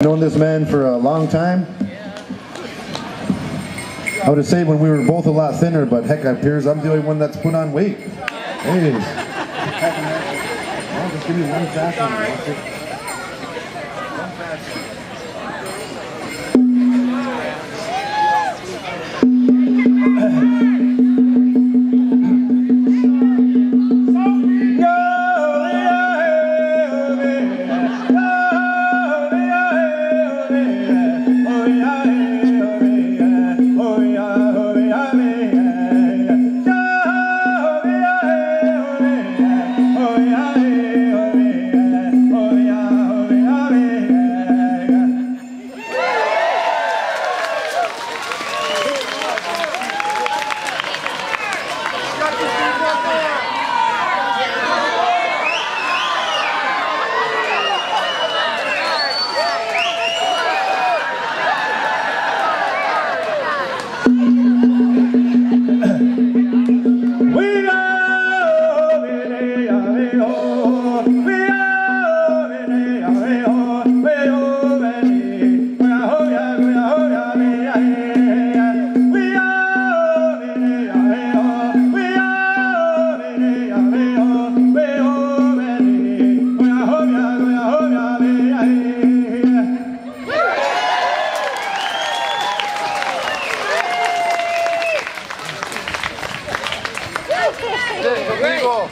Known this man for a long time. I would say when we were both a lot thinner, but heck, it appears I'm the only one that's put on weight. Hey. Well, just give me one fast one. 何?